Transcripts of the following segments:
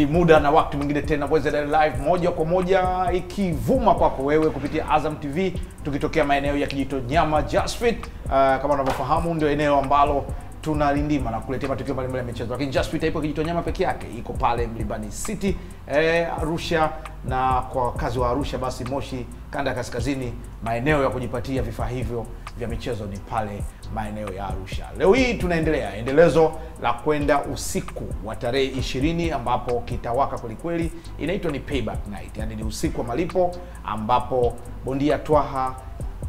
ni muda na wakati mwingine tena Live moja kwa moja ikivuma kwako wewe kupitia Azam TV tukitokea maeneo ya Kijitonyama Jasfit. Uh, kama unavyofahamu ndio eneo ambalo tunalindima na kuletea matukio mbalimbali ya michezo, lakini Jasfit haipo Kijitonyama peke yake, iko pale Mlimani City eh, Arusha, na kwa wakazi wa Arusha basi Moshi, kanda ya kaskazini, maeneo ya kujipatia vifaa hivyo vya michezo ni pale maeneo ya Arusha. Leo hii tunaendelea endelezo la kwenda usiku wa tarehe ishirini ambapo kitawaka kwelikweli, inaitwa ni payback night, yani ni usiku wa malipo ambapo bondia Twaha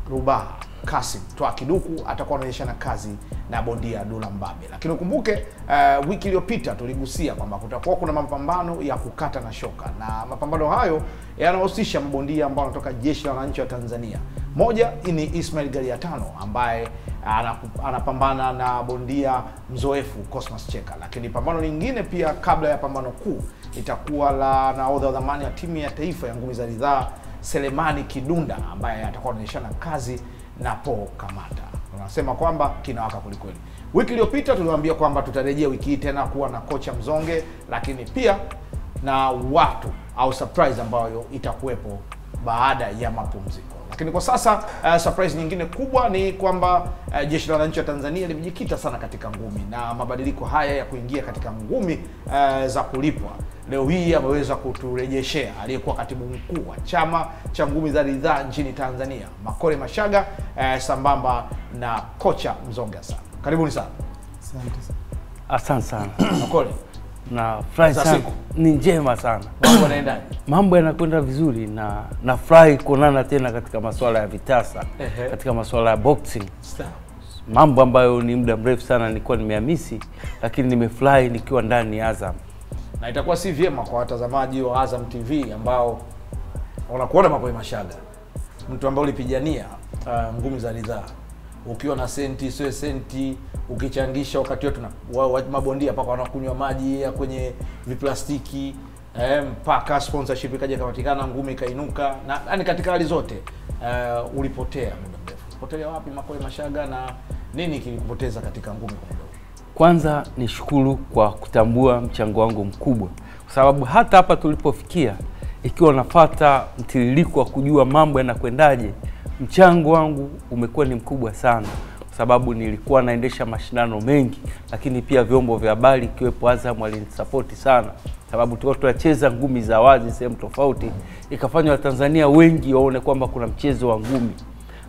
Rubaha Kasim Twaha Kiduku atakuwa anaonyeshana kazi na bondia Dula Mbabe, lakini ukumbuke uh, wiki iliyopita tuligusia kwamba kutakuwa kuna mapambano ya kukata na shoka, na mapambano hayo yanahusisha mabondia ambao wanatoka jeshi la wananchi wa Tanzania. Moja ni Ismail Galiatano ambaye anapambana na bondia mzoefu Cosmas Cheka, lakini pambano lingine pia kabla ya pambano kuu itakuwa la nahodha wa zamani wa timu ya taifa ya ngumi za ridhaa Selemani Kidunda ambaye atakuwa anaonyeshana kazi na Paul Kamata. Unasema kwamba kinawaka kwelikweli. Wiki iliyopita tuliwaambia kwamba tutarejea wiki hii tena kuwa na kocha mzonge, lakini pia na watu au surprise ambayo itakuwepo baada ya mapumziko. Lakini kwa sasa uh, surprise nyingine kubwa ni kwamba uh, jeshi la wananchi wa Tanzania limejikita sana katika ngumi na mabadiliko haya ya kuingia katika ngumi uh, za kulipwa leo hii ameweza kuturejeshea aliyekuwa katibu mkuu wa chama cha ngumi za ridhaa nchini Tanzania Makole Mashaga uh, sambamba na kocha Mzonga sana. Karibuni sana Asante sana. Asante sana Makole, na furahi sana, siku. ni njema sana, mambo yanakwenda vizuri na nafurahi kuonana tena katika masuala ya vitasa, Ehe. katika masuala ya boxing, mambo ambayo ni muda mrefu sana nilikuwa nimeamisi lakini nimefurahi nikiwa ndani ya Azam. na itakuwa si vyema kwa watazamaji wa Azam TV ambao wanakuona Mapoi Mashaga, mtu ambaye ulipigania uh, ngumi za ridhaa, ukiwa na senti sio senti, ukichangisha wakati wote wa, wa, mabondia paka wanakunywa maji ya kwenye viplastiki eh, mpaka sponsorship ikaja ikapatikana, ngumi ikainuka, na yani katika hali zote uh, ulipotea muda mrefu. potelea wapi? Makoe Mashaga, na nini kilikupoteza katika ngumi kwa muda kwanza Kwanza nishukuru kwa kutambua mchango wangu mkubwa, kwa sababu hata hapa tulipofikia, ikiwa nafata mtiririko wa kujua mambo yanakwendaje, mchango wangu umekuwa ni mkubwa sana, kwa sababu nilikuwa naendesha mashindano mengi, lakini pia vyombo vya habari ikiwepo Azam walinisapoti sana, sababu tulikuwa tunacheza ngumi za wazi sehemu tofauti, ikafanywa Watanzania wengi waone kwamba kuna mchezo wa ngumi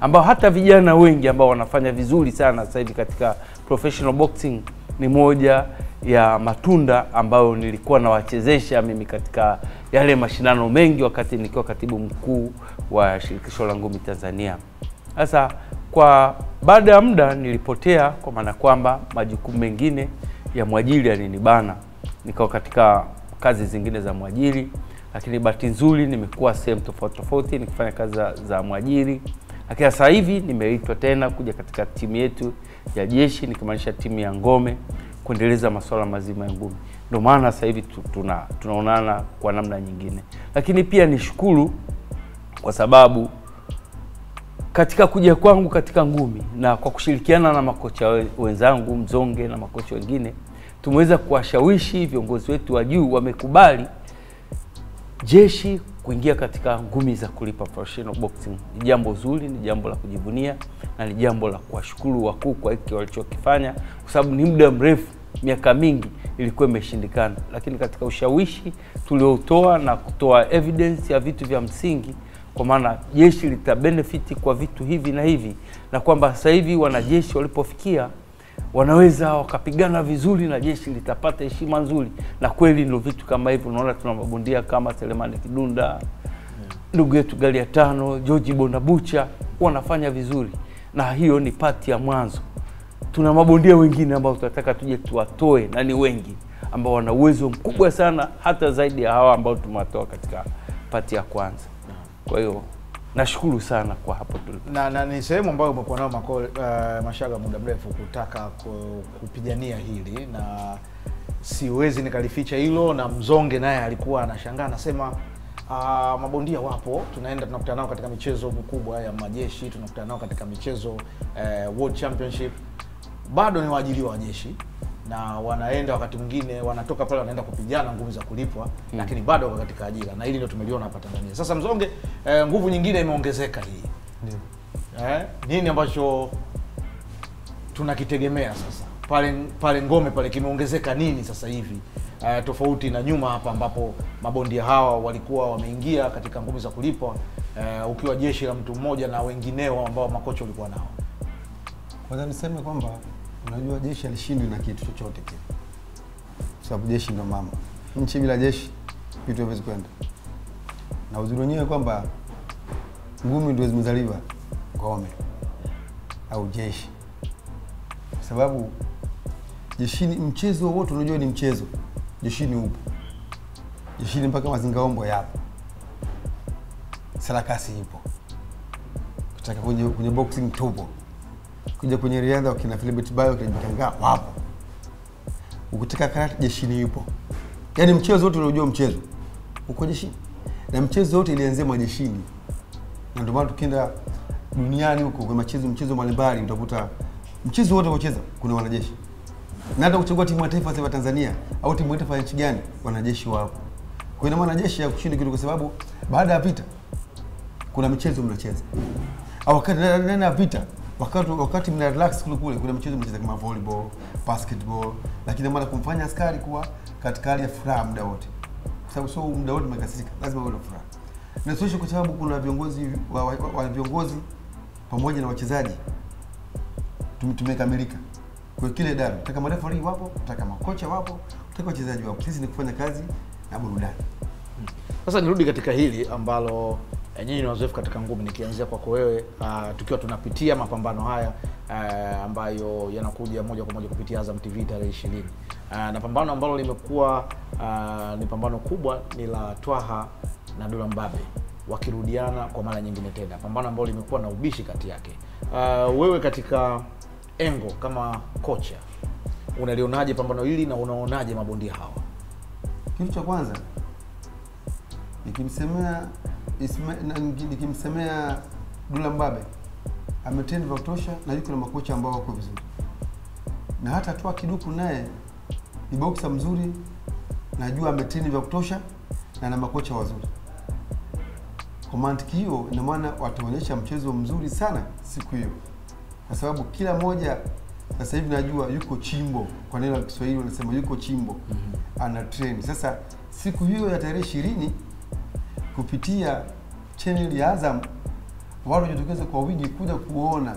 ambao hata vijana wengi ambao wanafanya vizuri sana sasa hivi katika professional boxing ni moja ya matunda ambayo nilikuwa nawachezesha mimi katika yale mashindano mengi wakati nikiwa katibu mkuu wa shirikisho la ngumi Tanzania. Sasa kwa baada ya muda nilipotea, kwa maana kwamba majukumu mengine ya mwajiri yalinibana, nikawa katika kazi zingine za mwajiri, lakini bahati nzuri nimekuwa sehemu tofauti tofauti nikifanya kazi za, za mwajiri lakini sasa hivi nimeitwa tena kuja katika timu yetu ya jeshi nikimaanisha timu ya ngome kuendeleza masuala mazima ya ngumi. Ndio maana sasa hivi tu- tuna tunaonana kwa namna nyingine, lakini pia nishukuru kwa sababu katika kuja kwangu katika ngumi na kwa kushirikiana na makocha wenzangu Mzonge na makocha wengine tumeweza kuwashawishi viongozi wetu wa juu, wamekubali jeshi kuingia katika ngumi za kulipa professional boxing. Ni jambo zuri, ni jambo la kujivunia na ni jambo la kuwashukuru wakuu kwa hiki walichokifanya, kwa sababu ni muda mrefu, miaka mingi ilikuwa imeshindikana, lakini katika ushawishi tuliotoa na kutoa evidence ya vitu vya msingi, kwa maana jeshi lita benefit kwa vitu hivi na hivi, na kwamba sasa hivi wanajeshi walipofikia wanaweza wakapigana vizuri na jeshi litapata heshima nzuri, na kweli ndo vitu kama hivyo. Unaona, tuna mabondia kama Selemani Kidunda, ndugu yetu Gari ya Tano, George Bonabucha wanafanya vizuri, na hiyo ni pati ya mwanzo. Tuna mabondia wengine ambao tunataka tuje tuwatoe, na ni wengi ambao wana uwezo mkubwa sana, hata zaidi ya hawa ambao tumewatoa katika pati ya kwanza. Kwa hiyo nashukuru sana kwa hapo tulipo. na, na ni sehemu ambayo umekuwa nayo uh, Mashaga muda mrefu kutaka kupigania hili, na siwezi nikalificha hilo, na Mzonge naye alikuwa anashangaa anasema, uh, mabondia wapo, tunaenda tunakutana nao katika michezo mikubwa ya majeshi, tunakutana nao katika michezo uh, World Championship, bado ni waajiriwa wa jeshi na wanaenda wakati mwingine wanatoka pale wanaenda kupigana nguvu za kulipwa lakini bado wako katika ajira na hili ndio tumeliona hapa Tanzania. Sasa Mzonge, eh, nguvu nyingine imeongezeka hii. Ndio. eh, nini ambacho tunakitegemea sasa? Pale pale ngome pale kimeongezeka nini sasa hivi? Eh, tofauti na nyuma hapa ambapo mabondia hawa walikuwa wameingia katika nguvu za kulipwa eh, ukiwa jeshi la mtu mmoja na wengineo ambao makocha walikuwa nao. Kwanza niseme kwamba unajua jeshi alishindwi na kitu chochote kile, sababu jeshi ndo mama. Nchi bila jeshi vitu haviwezi kwenda, na uzuri wenyewe kwamba ngumi ndio zimezaliwa ngome au jeshi, kwa sababu jeshini, mchezo wowote unajua ni mchezo, jeshini upo, jeshini mpaka mazingaombo yapo, sarakasi ipo, kutaka kwenye, kwenye boxing tupo kuja kwenye riadha wakina Philibert Bayo wakina Jitangaa wapo, ukitaka karate jeshini yupo. Yaani mchezo wote unaojua mchezo uko jeshini, na mchezo wote ilianzia majeshini, na ndio maana tukienda duniani huko kwa mchezo mchezo mbalimbali utakuta mchezo wote unaocheza kuna wanajeshi, na hata kuchagua timu ya taifa ya Tanzania au timu ya taifa ya nchi gani, wanajeshi wapo. Kwa ina maana jeshi ya kushinda kitu, kwa sababu baada ya vita kuna michezo mnacheza. Au wakati ndani vita wakati wakati mna relax kule kule kuna michezo mnacheza kama volleyball, basketball, lakini maana kumfanya askari kuwa katika hali ya furaha muda wote, kwa sababu sio muda wote mmekasirika, lazima uwe na furaha. Na sio kwa sababu kuna viongozi wa, wa, wa viongozi pamoja na wachezaji tume- tumekamilika. Kwa kile idara, nataka marefari wapo, nataka makocha wapo, nataka wachezaji wapo. Sisi ni kufanya kazi na burudani. Sasa nirudi katika hili ambalo nyinyi ni wazoefu katika ngumi, nikianzia kwako wewe, uh, tukiwa tunapitia mapambano haya uh, ambayo yanakuja moja kwa moja kupitia Azam TV tarehe ishirini uh, na pambano ambalo limekuwa uh, ni pambano kubwa ni la Twaha na Dula Mbabe wakirudiana kwa mara nyingine tena, pambano ambalo limekuwa na ubishi kati yake. Uh, wewe katika engo kama kocha unalionaje pambano hili na unaonaje mabondia hawa? Kitu cha kwanza nikimsemea nikimsemea Dula Mbabe ametenda vya kutosha na yuko na makocha ambao wako vizuri, na hata Twa Kiduku naye ni boksa mzuri, najua ametenda vya kutosha na na makocha wazuri. Kwa mantiki hiyo, ina maana wataonyesha mchezo mzuri sana siku hiyo, kwa sababu kila moja sasa hivi najua yuko chimbo, kwa neno la Kiswahili wanasema yuko chimbo, mm -hmm. ana train. Sasa siku hiyo ya tarehe ishirini kupitia channel ya Azam watu wajitokeze kwa wingi kuja kuona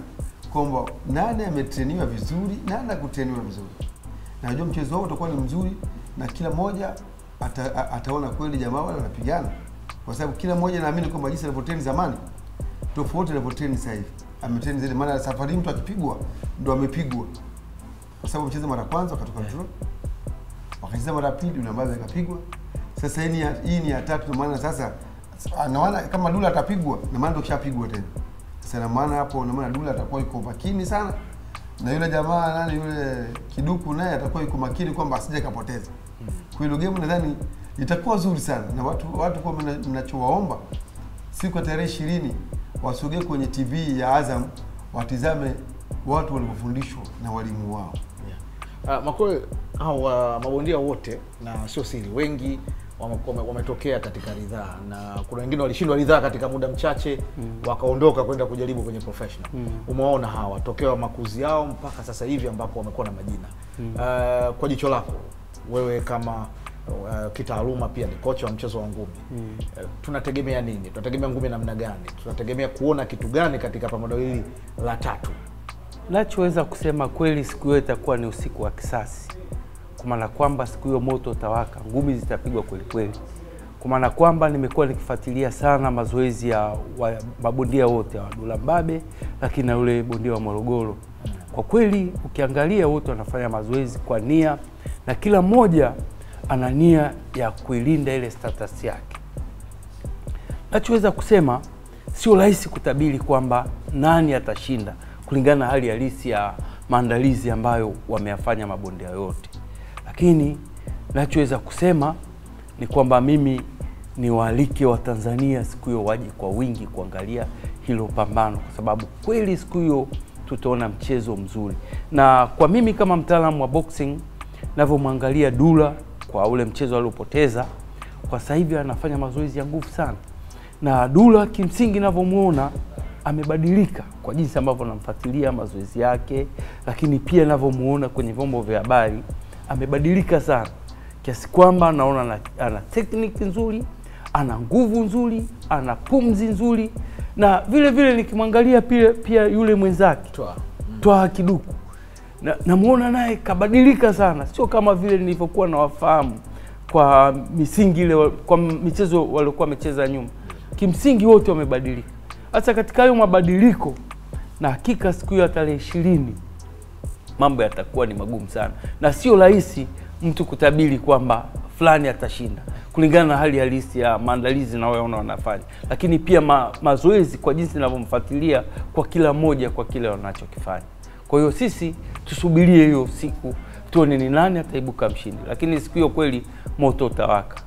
kwamba nani ametreniwa vizuri, nani akutreniwa vizuri. Najua mchezo wao utakuwa ni mzuri na kila mmoja ata, ataona kweli jamaa wale wanapigana, kwa sababu kila mmoja naamini kwamba jinsi alivyotreni zamani tofauti alivyotreni sasa hivi. Ametreni zile, maana safari mtu akipigwa ndo amepigwa, kwa sababu mchezo mara kwanza wakatoka draw, wakacheza mara pili yule ambaye akapigwa. Sasa hii ni ya, tatu, maana sasa na maana kama Dula atapigwa, na maana ukishapigwa kishapigwa tena. Sasa na maana hapo, na maana Dula atakuwa yuko makini sana, na yule jamaa nani yule Kiduku naye atakuwa yuko makini kwamba asije kapoteza. Kwa hiyo game nadhani itakuwa nzuri sana, na watu watu kwa mna- mnachowaomba siku ya tarehe ishirini wasogee kwenye TV ya Azam watizame watu walivyofundishwa na walimu wao. Uh, Makoe hawa mabondia wote na sio siri, wengi wame- wame- wametokea katika ridhaa na kuna wengine walishindwa ridhaa katika muda mchache mm. wakaondoka kwenda kujaribu kwenye professional. mm. Umewaona hawa tokea makuzi yao mpaka sasa hivi ambapo wamekuwa na majina. mm. Uh, kwa jicho lako wewe kama uh, kitaaluma pia ni kocha wa mchezo wa ngumi mm. uh, tunategemea nini? Tunategemea ngumi namna gani? Tunategemea kuona kitu gani katika pambano hili la tatu? Nachoweza kusema kweli, siku hiyo itakuwa ni usiku wa kisasi, kwa maana kwamba siku hiyo moto utawaka, ngumi zitapigwa kweli kweli, kwa maana kwamba nimekuwa nikifuatilia sana mazoezi ya wa, mabondia wote wa Dula Mbabe, lakini na yule bondia wa Morogoro. Kwa kweli ukiangalia wote wanafanya mazoezi kwa nia na kila mmoja ana nia ya kuilinda ile status yake. Nachoweza kusema sio rahisi kutabiri kwamba nani atashinda kulingana na hali halisi ya maandalizi ambayo wameyafanya mabondia yote, lakini nachoweza kusema ni kwamba mimi ni waalike wa Tanzania siku hiyo waje kwa wingi kuangalia hilo pambano, kwa sababu kweli siku hiyo tutaona mchezo mzuri, na kwa mimi kama mtaalamu wa boxing navyomwangalia Dula kwa ule mchezo aliopoteza, kwa sasa hivi anafanya mazoezi ya nguvu sana, na Dula kimsingi navyomwona amebadilika kwa jinsi ambavyo namfuatilia mazoezi yake, lakini pia navyomuona kwenye vyombo vya habari amebadilika sana, kiasi kwamba naona ana, ana tekniki nzuri, ana nguvu nzuri, ana pumzi nzuri, na vile vile nikimwangalia pia, pia yule mwenzake Twa. twa Kiduku na namuona naye kabadilika sana, sio kama vile nilivyokuwa nawafahamu kwa misingi ile, kwa michezo waliokuwa wamecheza nyuma. Kimsingi wote wamebadilika. Hasa katika hayo mabadiliko, na hakika siku hiyo ya tarehe ishirini mambo yatakuwa ni magumu sana, na sio rahisi mtu kutabiri kwamba fulani atashinda kulingana na hali halisi ya maandalizi nayoona wanafanya, lakini pia ma, mazoezi kwa jinsi ninavyomfuatilia kwa kila mmoja kwa kile wanachokifanya. Kwa hiyo sisi tusubirie hiyo siku tuone ni nani ataibuka mshindi, lakini siku hiyo kweli moto utawaka.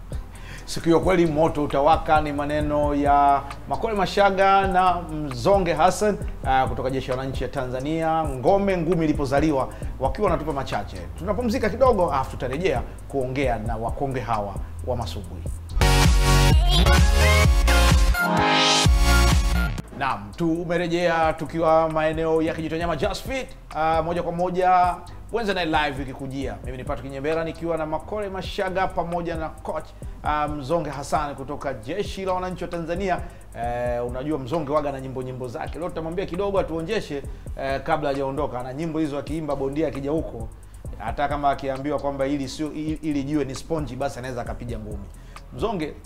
Siku hiyo kweli moto utawaka, ni maneno ya Makole Mashaga na Mzonge Hassan uh, kutoka jeshi la wananchi ya Tanzania, ngome ngumi ilipozaliwa, wakiwa wanatupa machache. Tunapumzika kidogo, afu tutarejea kuongea na wakonge hawa wa masumbwi. Naam, tumerejea tukiwa maeneo ya Kijitonyama Just Fit. Uh, moja kwa moja Wednesday Night Live ikikujia. Mimi ni Patrick Nyembera nikiwa na Makole Mashaga pamoja na coach uh, Mzonge Hassan kutoka Jeshi la Wananchi wa Tanzania. Uh, unajua Mzonge waga na nyimbo nyimbo zake. Leo tutamwambia kidogo atuonjeshe uh, kabla hajaondoka. Na nyimbo hizo akiimba bondia akija huko hata kama akiambiwa kwamba ili sio ili ili jiwe ni sponji basi anaweza akapiga ngumi. Mzonge uh,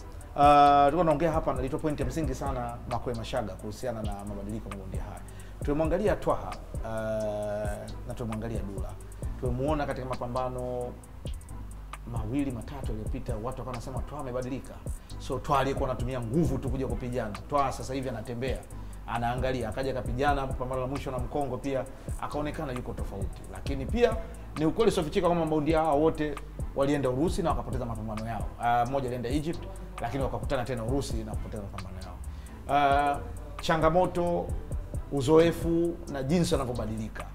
tulikuwa naongea hapa nalitoa point ya msingi sana Makoe Mashaga kuhusiana na mabadiliko ya mabondia haya. Tumemwangalia Twaha uh, na tumemwangalia Dula. Tumemuona katika mapambano mawili matatu yaliyopita, watu wakawa wanasema Twa amebadilika. So Twa aliyekuwa anatumia nguvu tu kuja kupigana, Twa sasa hivi anatembea, anaangalia, akaja akapigana pambano la mwisho na Mkongo, pia akaonekana yuko tofauti. Lakini pia ni ukweli usiofichika kwamba mabondia hao wote walienda Urusi na wakapoteza mapambano yao. Uh, mmoja alienda Egypt, lakini wakakutana tena Urusi na kupoteza mapambano yao. Uh, changamoto, uzoefu na jinsi wanavyobadilika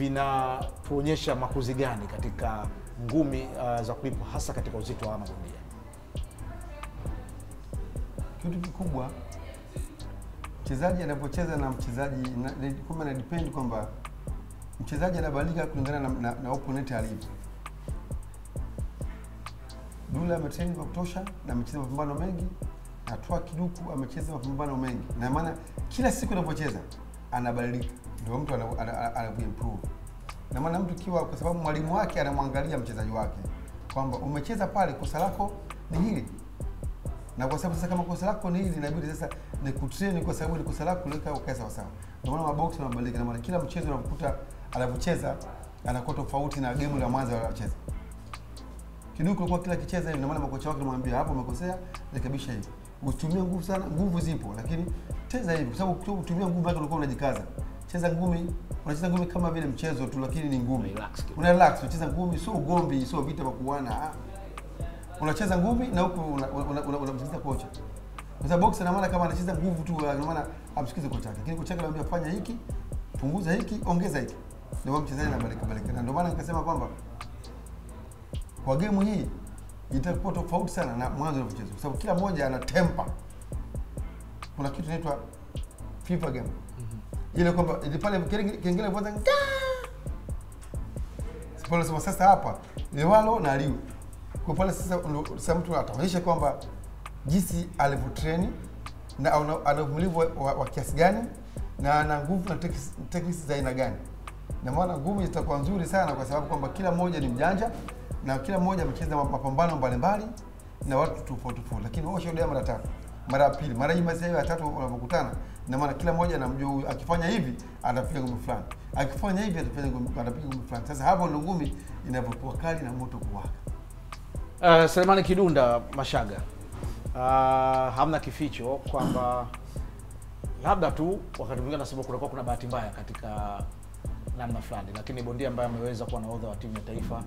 vinatuonyesha makuzi gani katika ngumi uh, za kulipwa hasa katika uzito wa mabondia? Kitu kikubwa mchezaji anapocheza na mchezaji kwamba na depend kwamba mchezaji anabadilika kulingana na, na, na opponent alivyo. Dula ametrain kwa kutosha na amecheza mapambano mengi, na Twaha Kiduku amecheza mapambano mengi, na maana kila siku anapocheza anabadilika, ndio mtu ana- ana- ana- anavyoimprove. Na maana mtu kiwa, kwa sababu mwalimu wake anamwangalia mchezaji wake kwamba umecheza pale, kosa lako ni hili na kwa sababu sasa kama kosa lako ni hili inabidi sasa ni kutrain kwa sababu ni kosa lako liweka ukae sawa sawa. Ndio maana maboksi yanabadilika, na maana kila mchezo unakuta anavyocheza anakuwa tofauti na game la mwanzo aliyocheza. Kiduku kulikuwa kila kicheza hivi, ndio maana makocha wake anamwambia hapo umekosea, rekebisha hivi. Usitumie nguvu sana, nguvu zipo lakini cheza hivi, kwa sababu ukitumia nguvu yako unakuwa unajikaza. Cheza ngumi, unacheza ngumi kama vile mchezo tu, lakini ni ngumi. Una relax, unacheza ngumi, sio ugomvi, sio vita vya kuuana. ah unacheza ngumi na huku unamsikiliza una, una, unamsikiliza kocha. Kwa sababu boxer na maana kama anacheza nguvu tu, na maana amsikize kocha. Lakini kocha yake anamwambia fanya hiki, punguza hiki, ongeza hiki. Ndio mchezaji anabadilika badilika. Na ndio maana nikasema kwamba kwa game hii itakuwa tofauti sana na mwanzo wa mchezo, kwa sababu kila mmoja ana temper. Kuna kitu inaitwa FIFA game. Ile kwamba ile pale kengele kwanza pale sema sasa hapa Lewalo na Liu. Kwa pale sasa sasa mtu ataonyesha kwamba jinsi alivyotreni na ana uvumilivu wa, wa, wa kiasi gani na ana nguvu na techniques za aina gani. Na maana ngumi itakuwa nzuri sana kwa sababu kwamba kila mmoja ni mjanja na kila mmoja amecheza ma- mapambano mbalimbali na watu tofauti tofauti, lakini wao shuhudia mara tatu, mara ya pili, mara hii basi ya tatu wanapokutana, na maana kila mmoja anamjua huyu akifanya hivi atapiga ngumi fulani, akifanya hivi atapiga ngumi fulani. Sasa hapo ndo ngumi inapokuwa kali na moto kuwaka. Uh, Selemani Kidunda Mashaga, uh, hamna kificho kwamba labda tu wakati mwingine nasema kunakuwa kuna bahati mbaya katika namna fulani, lakini bondia ambaye ameweza kuwa nahodha wa timu ya taifa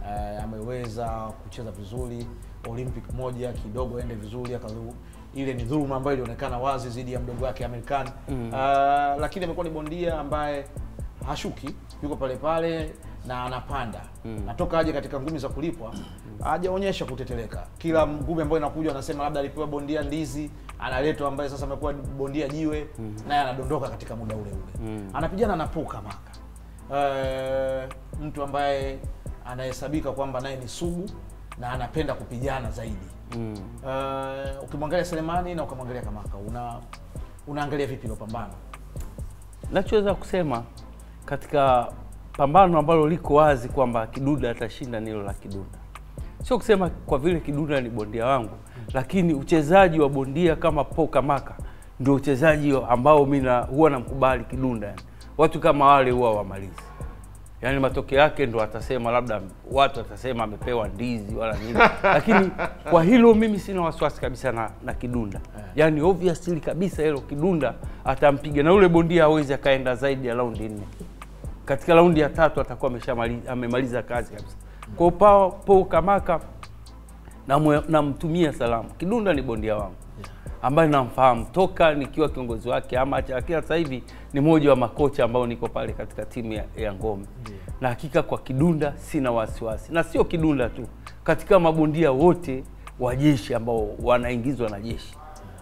uh, ameweza kucheza vizuri Olympic moja kidogo ende vizuri akadhu, ile ni dhuluma ambayo ilionekana wazi dhidi ya mdogo wake Amerikani mm. uh, lakini amekuwa ni bondia ambaye hashuki, yuko pale pale na anapanda mm. natoka aje katika ngumi za kulipwa hajaonyesha kuteteleka. Kila ngumi ambayo inakuja anasema labda alipewa bondia ndizi, analetwa ambaye sasa amekuwa bondia jiwe, mm. naye anadondoka katika muda ule ule. mm. Anapigana na Puka Maka, uh, mtu ambaye anahesabika kwamba naye ni sugu na anapenda kupigana zaidi. Eh, ukimwangalia Selemani na ukamwangalia Kamaka, una unaangalia vipi hilo pambano? Nachoweza kusema katika pambano ambalo liko wazi kwamba Kiduda atashinda nilo la Kidunda, sio kusema kwa vile Kidunda ni bondia wangu, mm. lakini uchezaji wa bondia kama po Kamaka ndio uchezaji ambao mi na- huwa namkubali Kidunda. Watu kama wale huwa wamalizi, yaani matokeo yake ndo atasema labda watu atasema amepewa ndizi wala nini, lakini kwa hilo mimi sina wasiwasi kabisa na, na Kidunda. yani obviously kabisa hilo Kidunda atampiga na yule bondia hawezi akaenda zaidi ya raundi nne. Katika raundi ya tatu atakuwa ameshamaliza amemaliza kazi kabisa. kwao upao Paul Kamaka na, namtumia salamu. Kidunda ni bondia wangu ambaye namfahamu toka nikiwa kiongozi wake ama lakini sasa hivi ni mmoja wa makocha ambao niko pale katika timu ya, ya Ngome. Yeah. na hakika kwa Kidunda sina wasiwasi, na sio Kidunda tu, katika mabondia wote wa jeshi ambao wanaingizwa na jeshi,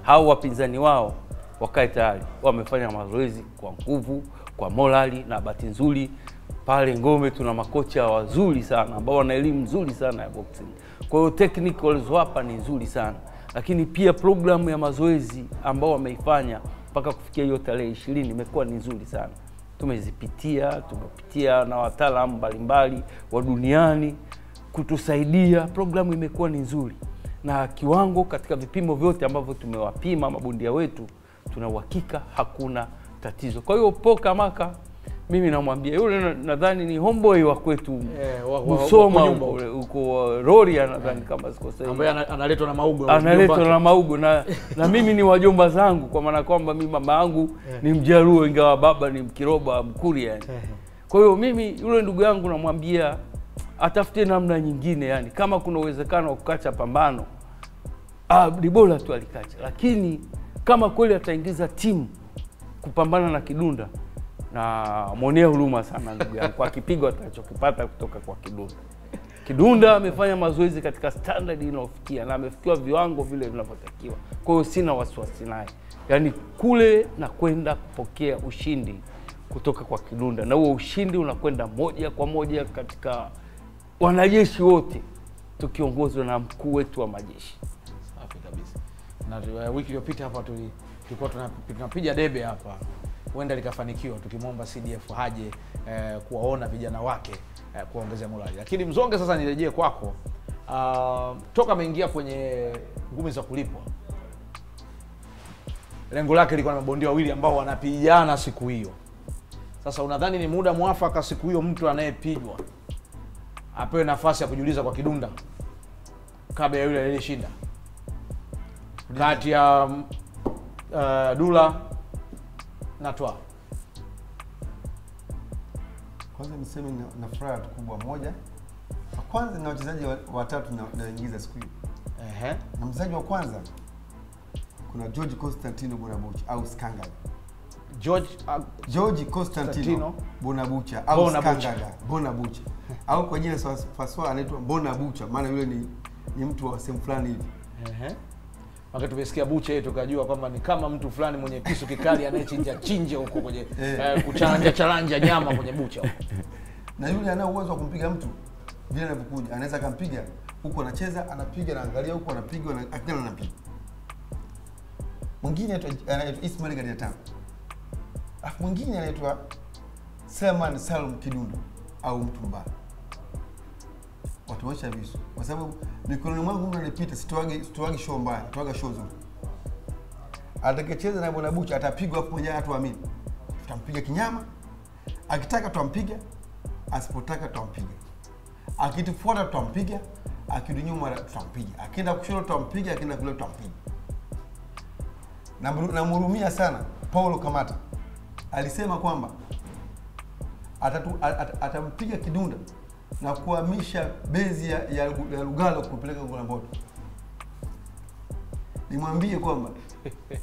hao wapinzani wao wakae tayari, wamefanya mazoezi kwa nguvu, kwa morali na bahati nzuri. Pale Ngome tuna makocha wazuri sana ambao wana elimu nzuri sana ya boxing. Kwa hiyo technique walizowapa ni nzuri sana, lakini pia programu ya mazoezi ambao wameifanya mpaka kufikia hiyo tarehe ishirini imekuwa ni nzuri sana. Tumezipitia, tumepitia na wataalamu mbalimbali wa duniani kutusaidia. Programu imekuwa ni nzuri na kiwango katika vipimo vyote ambavyo tumewapima mabondia wetu, tuna uhakika hakuna tatizo. Kwa hiyo poka Kamaka mimi namwambia yule, na- nadhani ni homeboy wa kwetu. Eh, wa- Musoma huko huko Rorya, nadhani kama sikosei. Ambaye analetwa na maugo analetwa na maugo na, na mimi ni wajomba zangu, kwa maana kwamba mimi mama yangu ni Mjaruo ingawa baba ni Mkiroba Mkuri yani. Kwa hiyo mimi yule ndugu yangu namwambia atafute namna nyingine, yani kama kuna uwezekano wa kukacha pambano ah, ni bora tu alikacha, lakini kama kweli ataingiza timu kupambana na Kidunda na mwonee huruma sana ndugu yangu kwa kipigo atakachokipata kutoka kwa Kidunda. Kidunda amefanya mazoezi katika standard inayofikia na amefikiwa viwango vile vinavyotakiwa. Kwa hiyo sina wasiwasi naye, yaani kule nakwenda kupokea ushindi kutoka kwa Kidunda, na huo ushindi unakwenda moja kwa moja katika wanajeshi wote tukiongozwa na mkuu wetu wa majeshi. Safi kabisa. Na eh, wiki iliyopita hapa tuli- tulikuwa tunapiga debe hapa, huenda likafanikiwa, tukimwomba CDF haje eh, kuwaona vijana wake eh, kuwaongezea morali. Lakini Mzonge, sasa nirejee kwako. Uh, toka ameingia kwenye ngumi za kulipwa, lengo lake lilikuwa na mabondia wawili ambao wanapigana siku hiyo. Sasa unadhani ni muda mwafaka siku hiyo mtu anayepigwa apewe nafasi ya kujiuliza kwa Kidunda kabla ya yule aliyeshinda kati ya uh, Dula na Twa. Kwanza niseme na, na furaha kubwa moja. Kwanza na wachezaji wa- watatu na- naingiza siku hii. Ehe. na mchezaji wa kwanza kuna George Constantino Bonabucha au Skangaga. George uh, George Constantino Bonabucha au Bonabucha. Skangaga Bonabucha au kwa jina swaswa faswa anaitwa Bonabucha, maana yule ni ni mtu wa sehemu fulani hivi. ehe. Wakati tumesikia bucha yetu tukajua kwamba ni kama mtu fulani mwenye kisu kikali anayechinja chinja huko kwenye Eh. kuchanja kucharanja charanja nyama kwenye bucha na yule ana uwezo wa kumpiga mtu vile anavyokuja, anaweza akampiga huku anacheza, anapiga anaangalia huku anapiga na akitana anapiga. Mwingine anaitwa anaitwa Ismail Gadiatan, alafu mwingine anaitwa Selman Salum Kidudu au mtu mbaya. Watu waisha visu, kwa sababu mikononi mwangu mtu anipita, sitoagi sitoagi show mbaya, toaga show nzuri. Atakayecheza na Bwana Bucha atapigwa hapo mwenyewe, watu waamini, tutampiga kinyama. Akitaka tutampiga, asipotaka tutampiga. Akitufuata tutampiga, akirudi nyuma tutampiga, akienda kushoto tutampiga, akienda kulia tutampiga. Namhurumia sana Paulo Kamata, alisema kwamba atatu, at, atampiga Kidunda na kuhamisha bezi ya, ya, ya Lugalo kupeleka Gongo la Mboto. Nimwambie kwamba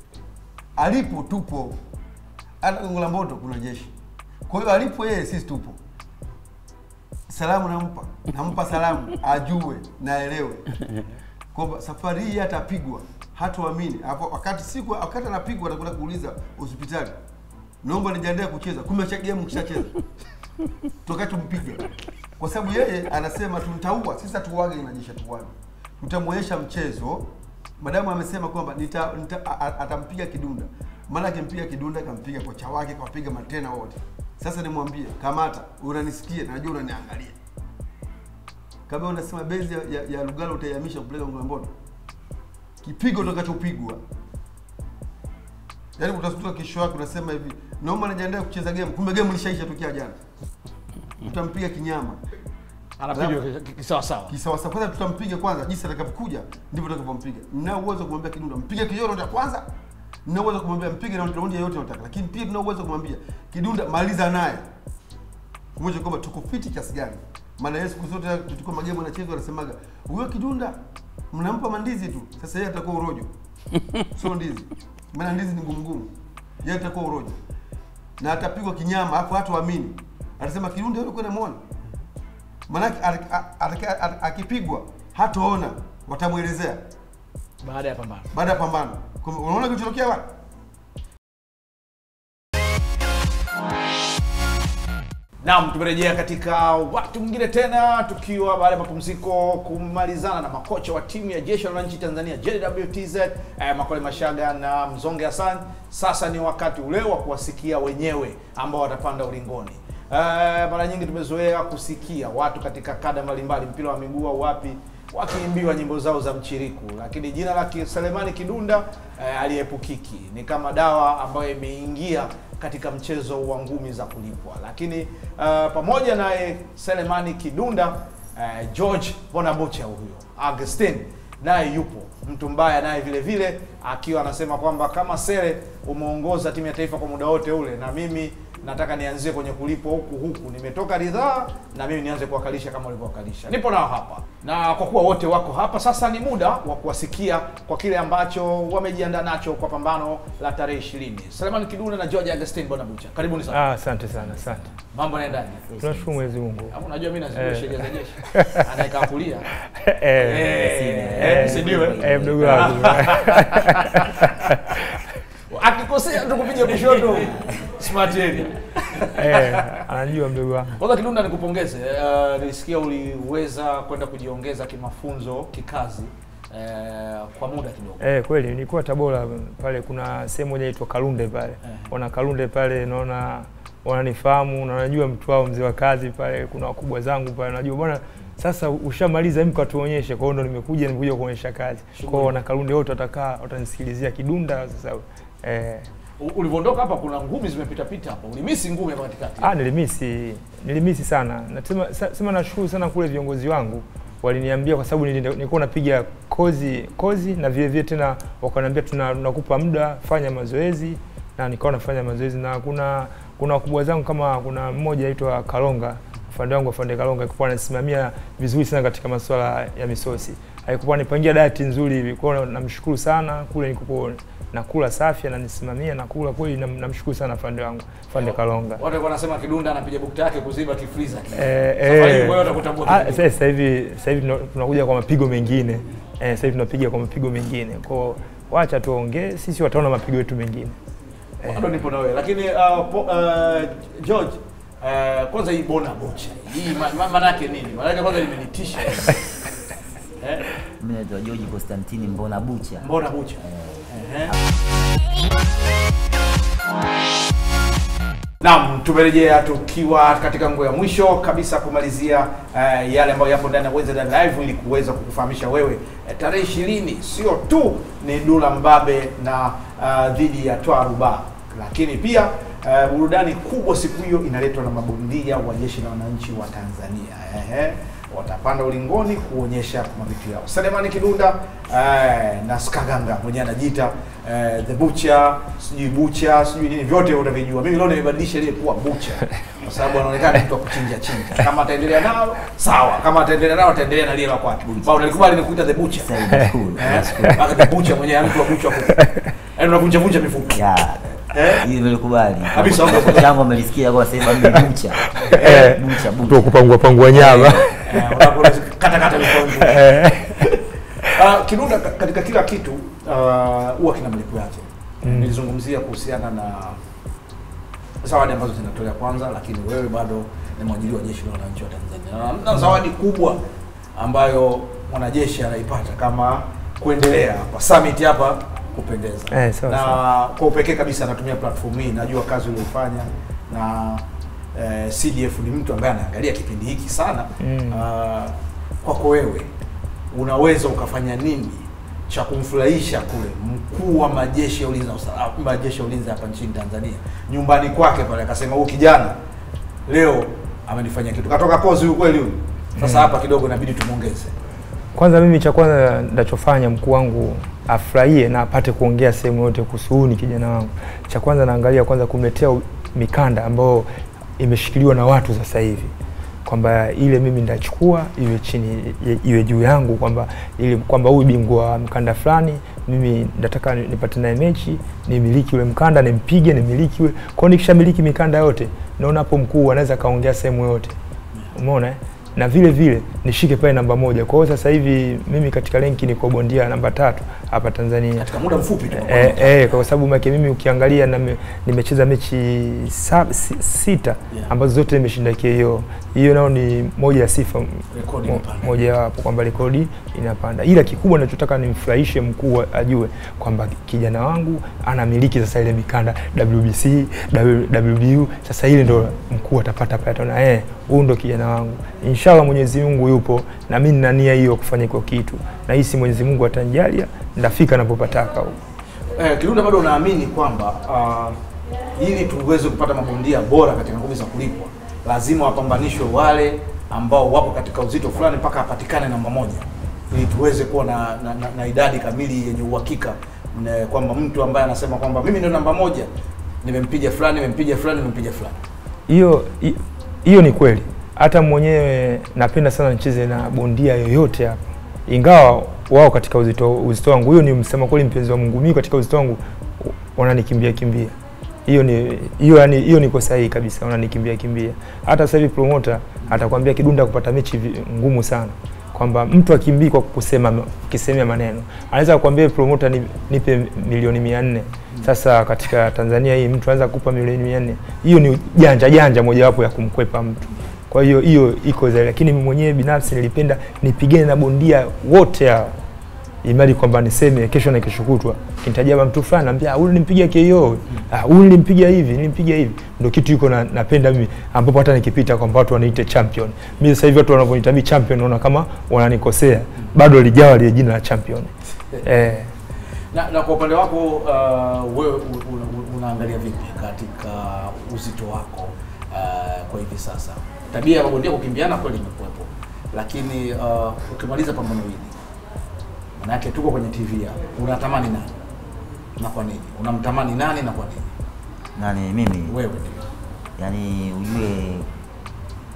alipo tupo, hata Gongo la Mboto kuna jeshi. Kwa hiyo alipo yeye, sisi tupo. salamu nampa nampa salamu ajue naelewe kwamba safari hii atapigwa hatuamini hapo wakati siku wakati anapigwa atakwenda kuuliza hospitali naomba nijiandae kucheza kumbe cha game kishacheza toka tumpiga kwa sababu yeye anasema tumtaua, sisi atuwage na jeshi tuwage tutamwonyesha mchezo. Madamu amesema kwamba atampiga kidunda. Maana akimpiga kidunda kampiga kocha wake kawapiga matena wote. Sasa nimwambie kamata unanisikia najua unaniangalia. Kama unasema bezi ya, ya, ya lugalo utaihamisha kupeleka ngombono kipigo utakachopigwa. Yaani utasutuka kesho yake unasema hivi naomba nijiandae kucheza game. Kumbe game ilishaisha tokea jana utampiga kinyama. Kisawasawa. kisawasawa. Kwanza tutampiga kwanza jinsi atakavyokuja ndivyo tutakavyompiga nina uwezo wa kumwambia kidunda mpige kinyoro cha kwanza. Nina uwezo wa kumwambia mpige na raundi yoyote unataka. Lakini pia tuna uwezo wa kumwambia kidunda maliza naye. Kumwonyesha kwamba tuko fiti kiasi gani. Maana yeye siku zote tulikuwa magemu anachezwa anasemaga huyo kidunda mnampa mandizi tu. Sasa yeye atakuwa urojo. Sio ndizi. Maana ndizi ni ngumu ngumu. Yeye atakuwa urojo. Na atapigwa kinyama hapo hatu amini atasema Kirundi yule kwenda muone maanake akipigwa hataona watamwelezea Baada ya pambano. baada ya pambano unaona kilichotokea wapi? Naam, tumerejea katika wakati mwingine tena tukiwa baada ya mapumziko kumalizana na makocha wa timu ya Jeshi la Wananchi Tanzania JWTZ eh, Makole Mashaga na Mzonge Hassan. Sasa ni wakati ule wa kuwasikia wenyewe ambao watapanda ulingoni. Eh, mara nyingi tumezoea kusikia watu katika kada mbalimbali, mpira wa miguu au wapi, wakiimbiwa nyimbo zao za mchiriku, lakini jina la Selemani Kidunda uh, aliepukiki. Ni kama dawa ambayo imeingia katika mchezo wa ngumi za kulipwa, lakini uh, pamoja naye Selemani Kidunda uh, George Bonabocha huyo Augustine naye yupo. Mtu mbaya naye vile vile akiwa anasema kwamba kama Sele umeongoza timu ya taifa kwa muda wote ule, na mimi nataka nianzie kwenye kulipwa huku huku, nimetoka ridhaa na mimi nianze kuwakalisha kama ulivyowakalisha. Nipo nao hapa, na kwa kuwa wote wako hapa, sasa ni muda wa kuwasikia kwa kile ambacho wamejiandaa nacho kwa pambano la tarehe ishirini. Selemani Kiduna na George Augustin Bonabucha, karibuni sana. Ah, asante sana, asante. Mambo yanaendaje? Tunashukuru Mwenyezi Mungu. Hapo unajua mimi nazijua Eh. sheria za jeshi. Anayekaa kulia. Eh, Eh, eh, eh? eh, mdogo wangu. Akikosea tukupiga kushoto. Smart area. Eh, anajua mdogo wangu. Kwanza Kidunda nikupongeze. Uh, nilisikia uliweza kwenda kujiongeza kimafunzo, kikazi uh, kwa muda kidogo. Eh, kweli nilikuwa Tabora pale, kuna sehemu moja inaitwa Kalunde pale. Wana Kalunde pale, naona wananifahamu na wanajua mtu wao mzee wa kazi pale, kuna wakubwa zangu pale, najua bwana sasa ushamaliza hebu katuonyeshe. Kwa hiyo ndo nimekuja nimekuja kuonyesha kazi. Kwa hiyo wana Kalunde wote watakaa watanisikilizia Kidunda sasa. Eh, Ulivyoondoka hapa kuna ngumi zimepita pita hapa. Ulimisi ngumi hapa katikati. Ah, nilimisi nilimisi sana. Nasema sema nashukuru sana kule viongozi wangu waliniambia kwa sababu nili- nilikuwa napiga kozi kozi na vile vile tena wakaniambia tuna tunakupa muda fanya mazoezi na nikawa nafanya mazoezi na kuna kuna wakubwa zangu kama kuna mmoja aitwa Kalonga afande wangu afande Kalonga alikuwa anasimamia vizuri sana katika masuala ya misosi. Alikuwa anipangia diet nzuri hivi. Kwa namshukuru sana kule nilikuwa nakula safi ananisimamia nakula kweli nam- namshukuru sana fande wangu Fande Kalonga. Watu walikuwa wanasema Kidunda anapiga bukta yake kuziba kifriza. Eh, Safari eh. kwa utakutambua Ah, sasa hivi sasa hivi tunakuja kwa mapigo mengine eh, sasa hivi tunapiga kwa mapigo mengine kwao, wacha tuongee, sisi wataona mapigo yetu mengine. bado nipo na wewe lakini uh, po, uh, George uh, kwanza hii bona bocha hii ma- ma- maana yake nini? Maana yake kwanza imenitisha eh, Mimi naitwa George Constantini Mbona Bucha. mbona Bucha. Ehe. Naam, tumerejea tukiwa katika nguo ya mwisho kabisa kumalizia uh, yale ambayo yapo ndani ya Wednesday Live ili kuweza kukufahamisha wewe uh, tarehe ishirini sio tu ni Dula Mbabe na uh, dhidi ya Twa Ruba, lakini pia uh, burudani kubwa siku hiyo inaletwa na mabondia wa jeshi la wananchi wa Tanzania. Ehe, watapanda ulingoni kuonyesha mavitu yao. Selemani Kidunda eh, na Skaganga mwenye anajiita eh, the butcher, sijui butcher, sijui nini, vyote utavijua. Mimi leo nimebadilisha ile kuwa butcher kwa sababu anaonekana mtu wa kuchinja chinja. Kama ataendelea nao sawa, kama ataendelea nao ataendelea na lile la kwake. Bao nilikubali nikuita the butcher. Sasa cool. Eh, the butcher mwenye mtu wa butcher. Yaani unavunja vunja mifupa. Ya, Eh? Hili nimekubali. Kabisa. Changu amelisikia kwa sema mimi bucha. Eh, Bucha bubu. Tu bucha. kupangua pangua nyama. Eh, kata kata mikono. Ah, Kinunda ka- katika kila kitu ah, huwa kina malipo yake. Nilizungumzia kuhusiana na zawadi ambazo zinatolea kwanza, lakini wewe bado ni mwajiri wa jeshi la wananchi wa Tanzania na, na zawadi kubwa ambayo mwanajeshi anaipata kama kuendelea kwa summit hapa kupendeza Eh, so, na so. kwa upekee kabisa anatumia platform hii, najua kazi uliyofanya na eh, CDF ni mtu ambaye anaangalia kipindi hiki sana Mm. Uh, kwako wewe unaweza ukafanya nini cha kumfurahisha kule mkuu wa majeshi ya ulinzi na usalama, majeshi ya ulinzi hapa nchini Tanzania, nyumbani kwake pale, akasema huyu kijana leo amenifanyia kitu, katoka kozi huyu kweli huyu. Sasa hapa kidogo inabidi tumuongeze. Kwanza mimi cha kwanza ndachofanya mkuu wangu afurahie na apate kuongea sehemu yote kuhusu kijana wangu. Cha kwanza naangalia kwanza kumletea mikanda ambayo imeshikiliwa na watu sasa hivi kwamba ile mimi ndachukua iwe chini iwe juu yangu kwamba ili kwamba huyu bingwa wa mkanda fulani mimi nataka nipate naye mechi nimiliki ule mkanda nimpige nimiliki ule kwao nikishamiliki mikanda yote naona hapo mkuu anaweza kaongea sehemu yote umeona eh? na vile vile nishike pale namba moja. Kwa hiyo sasa hivi mimi katika renki niko bondia namba tatu hapa Tanzania. Katika muda mfupi tu. Eh, eh, kwa sababu make mimi ukiangalia na nimecheza mechi sa, si, sita Yeah. ambazo zote nimeshinda KO. Hiyo nao ni moja ya sifa Rekodi mo- moja wapo kwamba rekodi inapanda, ila kikubwa ninachotaka nimfurahishe mkuu ajue kwamba kijana wangu anamiliki sasa ile mikanda WBC, W- WBU. Sasa ile ndo mkuu atapata pale, ataona eh, huyu ndo kijana wangu. Inshallah Mwenyezi Mungu yupo na mimi nina nia hiyo kufanya kwa kitu, na hisi Mwenyezi Mungu atanijalia, ndafika napopataka huko. Eh, Kirunda bado unaamini kwamba uh, ili tuweze kupata mabondia bora katika ngumi za kulipwa lazima wapambanishwe wale ambao wapo katika uzito fulani mpaka apatikane namba moja ili tuweze kuwa na, na, na, na idadi kamili yenye uhakika na kwamba mtu ambaye anasema kwamba mimi ndio namba moja nimempiga fulani nimempiga fulani nimempiga fulani hiyo hi- hiyo ni kweli. Hata mwenyewe napenda sana nicheze na bondia yoyote hapa, ingawa wao katika uzito uzito wangu, hiyo ni msema kweli, mpenzi wa Mungu, mimi katika uzito wangu wananikimbia kimbia. Hiyo ni hiyo, yani hiyo niko sahihi kabisa, wananikimbia kimbia. Hata sasa hivi promoter atakwambia Kidunda kupata mechi ngumu sana. Kwamba mtu akimbii kwa kusema kisemea maneno anaweza kukwambia promoter ni, nipe milioni mia nne. Sasa katika Tanzania hii mtu anaweza kukupa milioni mia nne. Hiyo ni janja janja mojawapo ya kumkwepa mtu kwa hiyo hiyo iko zaidi lakini mimi mwenyewe binafsi nilipenda nipigane na bondia wote hao. Imali kwamba niseme kesho na kesho kutwa kintajaba mtu fulani naambia "Ah, huyu nilimpiga KO ah huyu nilimpiga hivi nilimpiga hivi. Ndio kitu iko na, napenda mimi ambapo hata nikipita kwamba watu waniite champion. Mimi sasa hivi watu wanavyoniita mimi champion naona kama wananikosea. Bado lijawa lile jina la champion. Eh. Na, na kwa upande wako uh, wewe unaangalia vipi katika uzito wako uh, kwa hivi sasa tabia ya mabondia kukimbiana kweli imekuwepo. Lakini uh, ukimaliza pambano hili manake tuko kwenye tv hapa. Unatamani nani? Na kwa nini? Unamtamani nani na kwa nini? Nani? Mimi? Wewe yani ujue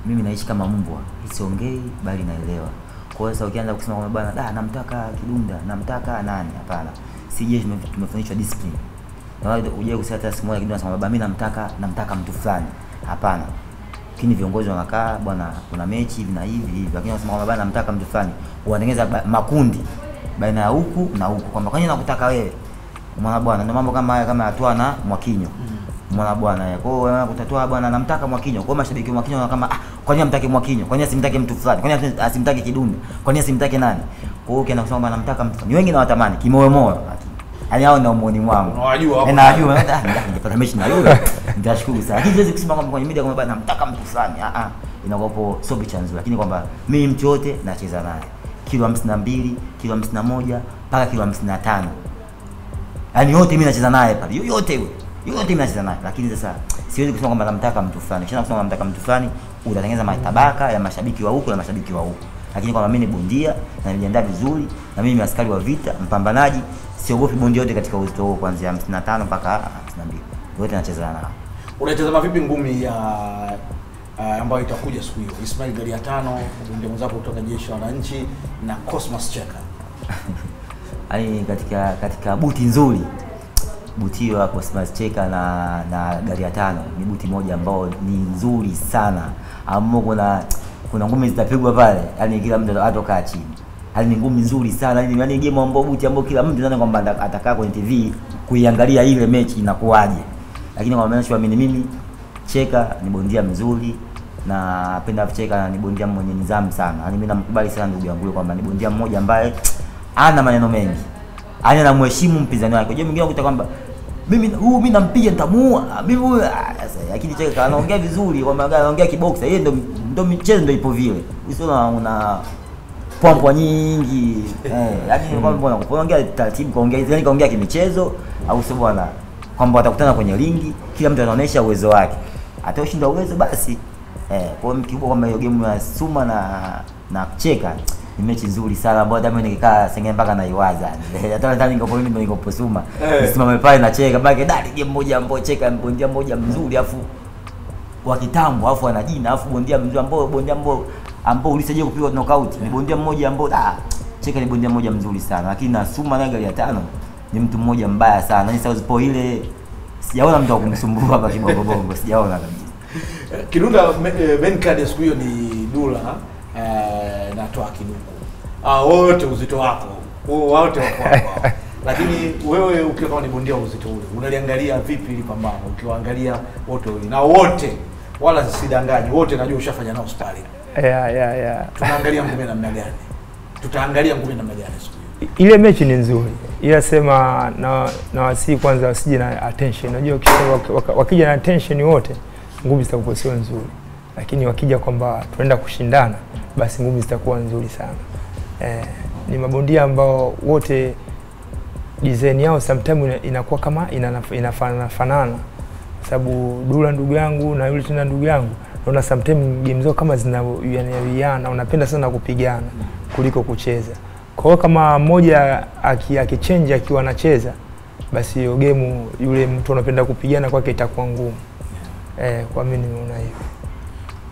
mimi naishi kama mbwa. Siongei bali naelewa. Kwa hiyo sasa ukianza kusema kwamba bana da namtaka kidunda namtaka nani? Hapana. Sije tume- tumefundishwa discipline. Na wewe uje kusema hata siku moja kidunda anasema baba mimi namtaka namtaka mtu fulani. Hapana lakini viongozi wanakaa bwana kuna mechi hivi na hivi hivi lakini wanasema kwamba bwana, namtaka mtu fulani wanatengeneza makundi baina ya huku na huku kwamba kwa nini nakutaka wewe mwana bwana ndio mambo kama haya kama hatua na mwakinyo mwana bwana eh. kwa hiyo wewe kutatua bwana namtaka mwakinyo kwa mashabiki wa mwakinyo wana kama ah kwa nini amtaki mwakinyo kwa nini asimtaki mtu fulani kwa nini asimtaki Kidume? kwa nini asimtaki nani kwa hiyo ukienda kusema bwana namtaka mtu fulani wengi nawatamani kimoyomoyo yaani hao ndio muoni mwangu Unawajua. Eh, ah ndio ningepata mechi na yule nitashukuru sana. Lakini siwezi kusema kwamba kwenye media kwamba namtaka mtu fulani ah ah. Inakuwapo sio picha nzuri lakini kwamba mimi mtu yote nacheza naye. Kilo 52 kilo 51 mpaka kilo 55 yaani yote mimi nacheza naye pale. Yoyote yule. Yote mimi nacheza naye. Lakini sasa siwezi kusema kwamba namtaka mtu fulani. Kisha kusema namtaka mtu fulani utatengeneza matabaka ya mashabiki wa huku na mashabiki wa huku. Lakini kwamba mimi ni bondia na nimejiandaa vizuri na mimi ni askari wa vita mpambanaji siogopi bondia yote katika uzito huo kuanzia 55 mpaka 52 yote nacheza nao unaitazama vipi ngumi ya uh, ambayo itakuja siku hiyo? Ismail gari ya tano ndio mwenzako kutoka jeshi la wananchi na Cosmas Cheka yaani katika katika buti nzuri. Buti hiyo hapo Cosmos Cheka na na gari ya tano ni buti moja ambayo ni nzuri sana, ambao kuna kuna ngumi zitapigwa pale, yani kila mtu atokaa chini. Hali ni ngumi nzuri sana, yani yani game ambao buti ambao kila mtu nadhani kwamba ata- atakaa kwenye TV kuiangalia ile mechi inakuwaje. Lakini kwa maana siamini mimi Cheka ni bondia mzuri na napenda Cheka ni bondia mwenye nidhamu sana. Yaani mimi namkubali sana ndugu yangu kwamba ni bondia mmoja ambaye ana maneno mengi. Yaani anamheshimu mpinzani wake. Unajua mwingine anakuta kwamba mimi huyu mimi nampiga nitamuua. Mimi huyu ah, sasa lakini Cheka anaongea vizuri kwa maana anaongea kiboxa. Yeye ndo ndo michezo ndo ipo vile. Usiona una pompwa nyingi eh, lakini kwa mbona kuongea taratibu, kaongea yani kaongea kimichezo, au sio bwana, kwamba watakutana kwenye ringi, kila mtu anaonyesha uwezo wake, ataushinda uwezo basi eh. Kwa hiyo kikubwa kwamba hiyo game ya Suma na na Cheka ni mechi nzuri sana ambayo hata mimi nikikaa sengine mpaka naiwaza. Hata ndani mimi ndio niko Suma. Eh. nisimame pale na Cheka baki dali game moja ambayo Cheka mbondia moja mzuri afu wa kitambo afu ana jina afu bondia mzuri ambao bondia ambao ambao ulisaje kupigwa knockout. Ni bondia mmoja ambao ah Cheka ni bondia mmoja mzuri sana. Lakini na Suma na gari ya tano ni mtu mmoja mbaya sana ni Southpaw ile sijaona mtu akumsumbua kumsumbua hapa kibongo bongo sijaona kabisa Kidunda me- eh, main card siku hiyo ni Dula eh, na Toa Kiduku. Ah, wote uzito wako Wo- wote wako hapa. Lakini wewe ukiwa kama ni bondia uzito ule unaliangalia vipi ili pambano ukiwaangalia wote wili. na wote wala sidanganyi wote najua ushafanya nao sparring. Yeah, yeah, yeah. Tunaangalia ngumi namna gani? Tutaangalia ngumi namna gani siku hiyo? ile mechi ni nzuri, ila sema na na wasii kwanza wasije na attention. Unajua wakija na attention wote ngumi zitakuwa sio nzuri, lakini wakija kwamba tunaenda kushindana, basi ngumi zitakuwa nzuri sana. Eh, ni mabondia ambao wote design yao sometimes inakuwa kama inafanana fanana, sababu Dula ndugu yangu na yule tena ndugu yangu, naona sometimes game zao kama zinawiana, unapenda sana kupigana kuliko kucheza. Kwa hiyo kama mmoja aki- akichange akiwa anacheza, basi hiyo gemu yule mtu anapenda kupigana kwake itakuwa ngumu. Eh, kwa mimi nimeona hivyo.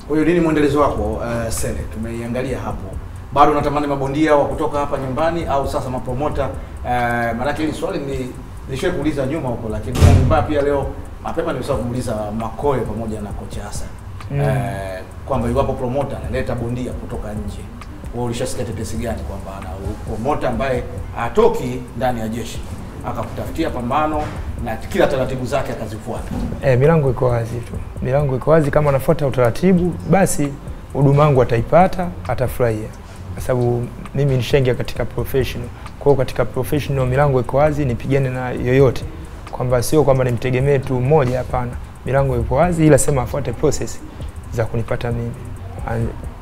Kwa hiyo nini mwendelezo wako uh, Sele? Tumeiangalia hapo. Bado unatamani mabondia wa kutoka hapa nyumbani au sasa mapromota? Uh, maanake hili swali ni nilishawahi kuuliza nyuma huko, lakini mbaya pia leo mapema nimesahau kumuuliza Makoe pamoja na kocha Hassan Mm. uh, kwamba iwapo promota analeta bondia kutoka nje, wewe ulishasikia tetesi gani kwamba ana promota ambaye atoki ndani ya jeshi akakutafutia pambano na kila taratibu zake akazifuata? E, milango iko wazi tu, milango iko wazi. Kama anafuata utaratibu, basi huduma yangu ataipata, atafurahia, kwa sababu mimi nishaingia katika professional. Kwa hiyo katika professional milango iko wazi, nipigane na yoyote, kwamba sio kwamba nimtegemee tu mmoja, hapana. Milango iko wazi, ila sema afuate process za kunipata mimi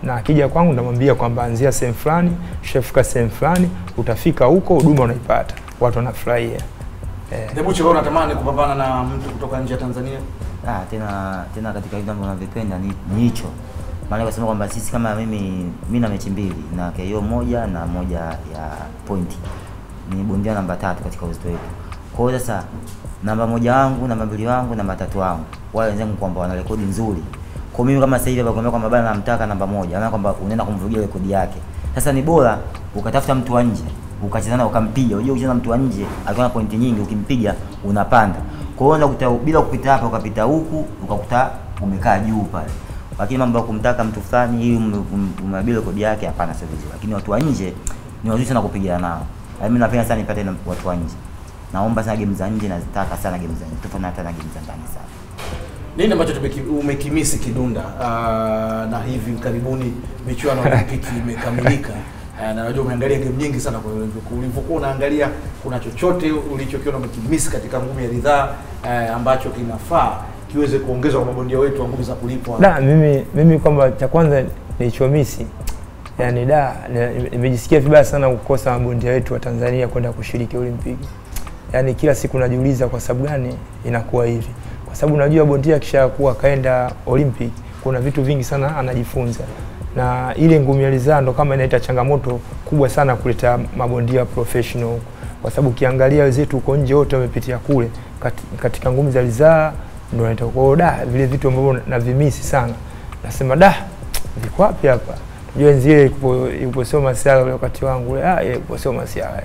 na akija kwangu namwambia kwamba anzia sehemu fulani, shefuka sehemu fulani, utafika huko, huduma unaipata, watu wanafurahia eh. Debuche, wewe unatamani kupambana na mtu kutoka nje ya Tanzania? Ah, tena tena katika vitu ambavyo navyopenda ni ni hicho. Maana kasema kwamba sisi kama mimi mimi na mechi mbili na KO moja na moja ya pointi. Ni bondia namba tatu katika uzito wetu. Kwa hiyo sasa namba moja wangu, namba mbili wangu, namba tatu wangu. Wale wenzangu kwamba wana rekodi nzuri. Kwa mimi kama sasa hivi nakwambia kwamba bana namtaka namba moja, maana kwamba unaenda kumvurugia rekodi yake. Sasa ni bora ukatafuta mtu wa nje, ukacheza naye ukampiga. Unajua ukicheza na mtu wa nje akiwa na pointi nyingi ukimpiga unapanda. Kwa hiyo unakuta bila kupita hapa ukapita huku ukakuta umekaa juu pale. Lakini mambo ya kumtaka mtu fulani ili umabile kodi yake hapana, sio vizuri. Lakini watu wa nje ni wazuri sana kupigana nao. Na mimi napenda sana nipate na watu wa nje. Naomba sana game za nje, nazitaka sana game za nje. Tofauti hata na game za ndani sana. Nini ambacho umekimisi Kidunda uh, na hivi karibuni michuano ya Olimpiki imekamilika uh, na najua umeangalia game nyingi sana kwa hiyo ulivyokuwa unaangalia, kuna chochote ulichokiona umekimisi katika ngumi ya ridhaa uh, ambacho kinafaa kiweze kuongezwa kwa mabondia wetu wa ngumi za kulipwa? Da, mimi mimi kwamba cha kwanza nilichomisi yani da nimejisikia vibaya sana kukosa mabondia wetu wa Tanzania kwenda kushiriki Olimpiki. Yani kila siku najiuliza kwa sababu gani inakuwa hivi, kwa sababu unajua bondia akishakuwa kaenda Olympic kuna vitu vingi sana anajifunza, na ile ngumi ya ridhaa ndo kama inaita changamoto kubwa sana kuleta mabondia professional. Kwa sababu ukiangalia wenzetu huko nje wote wamepitia kule kat- katika ngumi za ridhaa ndo naita kwa hiyo da vile vitu ambavyo navimisi sana, nasema da viko wapi hapa? Unajua enzi ile ilipo- iliposoma siala wakati wangu ah, ipo sio masiala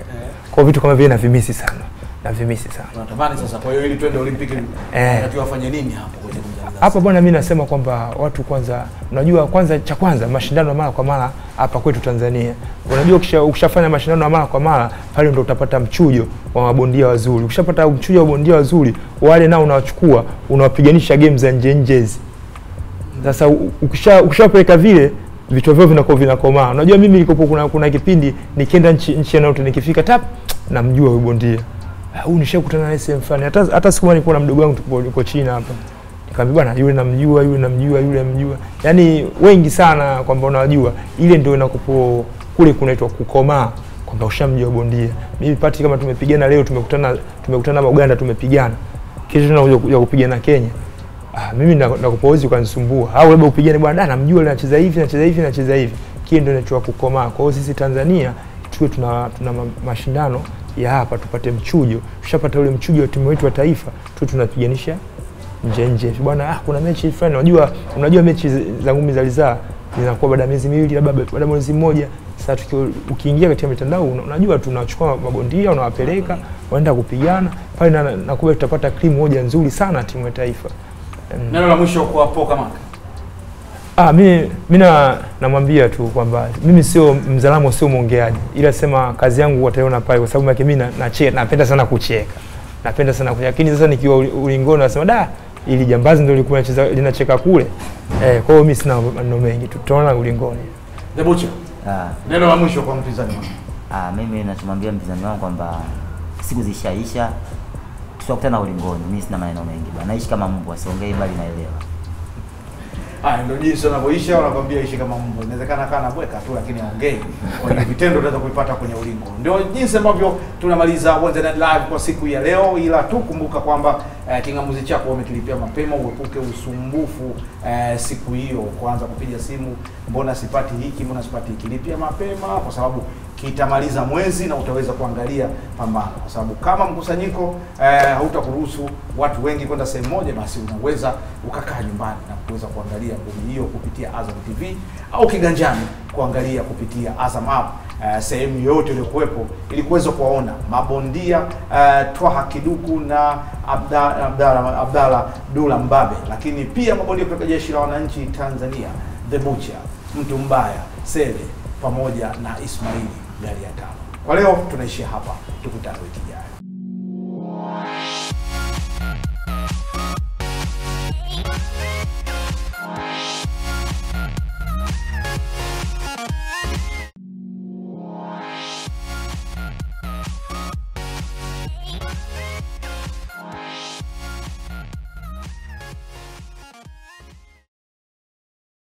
kwa vitu kama vile navimisi sana. Na vimisi sana Natamani sasa, kwa hiyo ili twende Olimpiki Eh. wafanye nini hapo hapa bwana, mimi nasema kwamba watu kwanza, unajua kwanza, cha kwanza mashindano ya mara kwa mara hapa kwetu Tanzania. Unajua ukisha, ukishafanya mashindano ya mara kwa mara pale ndo utapata mchujo wa mabondia wazuri. Ukishapata mchujo wa mabondia wazuri, wale nao unawachukua unawapiganisha game za nje nje. Sasa ukisha ukishapeleka vile vichwa vyao vinakuwa vinakomaa. Unajua mimi nilikopo kuna, kuna kipindi nikienda nchi nchi yote nikifika tap namjua huyu bondia. Ah, Huyu nishakutana naye sehemu fulani. Hata hata siku nilikuwa na mdogo wangu tuko yuko China hapa. Nikamwambia bwana yule namjua, yule namjua, yule namjua. Yaani wengi sana kwamba unawajua. Ile ndio inakupo kule kunaitwa kukomaa kwamba ushamjua bondia. Mimi pati kama tumepigana leo tumekutana tumekutana na Uganda tumepigana. Kesho tunakuja kuja kupigana Kenya. Ah, mimi na- nakupozi ukanisumbua au labda upigane bwana, "Ah, namjua anacheza hivi anacheza hivi anacheza hivi. Kile ndio inachoa kukomaa. Kwa hiyo sisi Tanzania tuwe tuna, tuna ma- mashindano ya hapa tupate mchujo. Tushapata ule mchujo wa timu yetu ya taifa, tu tunapiganisha nje nje. Bwana, ah, kuna mechi fulani unajua unajua mechi za ngumi za lizaa zinakuwa baada ya miezi miwili labda baada ya mwezi mmoja. Sasa ukiingia katika mitandao una- unajua tunachukua mabondia unawapeleka waenda kupigana pale, na, na kumbe tutapata krimu moja nzuri sana timu ya taifa. Neno la mwisho kwa Poka Maka. Ah, mi mi na namwambia tu kwamba mimi sio mzalamo, sio mwongeaji, ila sema kazi yangu wataiona pale, kwa sababu yake mimi nacheka, napenda sana kucheka, napenda sana kucheka. Lakini sasa nikiwa ulingoni nasema da, ili jambazi ndio lilikuwa linacheza linacheka kule. Eh, kwa hiyo mimi sina maneno mengi, tu- tutaona ulingoni. The Butcher. Ah, Neno la mwisho kwa mpinzani wangu. ah, mimi nachomwambia mpinzani wangu kwamba siku zishaisha, tutakutana ulingoni. Mimi sina maneno mengi bwana, naishi kama mbwa, siongei bali naelewa. Haya ndio jinsi wanavyoisha, wanakwambia ishi kama mbwa. Inawezekana kana bweka tu lakini aongei. Kwa vitendo utaweza kuipata kwenye ulingo. Ndio jinsi ambavyo tunamaliza Wednesday Night Live kwa siku ya leo, ila tu kumbuka kwamba eh, kingamuzi chako wamekilipia mapema, uepuke usumbufu eh, siku hiyo, kuanza kupiga simu, mbona sipati hiki, mbona sipati hiki. Lipia mapema kwa sababu kitamaliza mwezi na utaweza kuangalia pambano, kwa sababu kama mkusanyiko eh, hautakuruhusu watu wengi kwenda sehemu moja, basi unaweza ukakaa nyumbani na kuweza kuangalia ngumi hiyo kupitia Azam TV au kiganjani kuangalia kupitia Azam app eh, sehemu yoyote iliyokuwepo ili kuweza kuwaona mabondia eh, Twaha Kiduku na Abdala, Abdalla Abdalla Dula Mbabe, lakini pia mabondia kutoka jeshi la wananchi Tanzania The Butcher, mtu mbaya Sele pamoja na Ismaili Gari ya tano. Kwa leo tunaishia hapa, tukutane wiki.